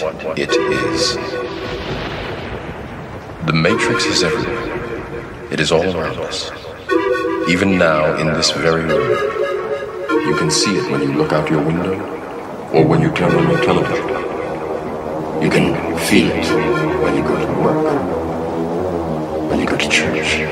what it is. The Matrix is everywhere. It is all around us. Even now, in this very room. You can see it when you look out your window or when you turn on your television. You can feel it when you go to work, when you go to church.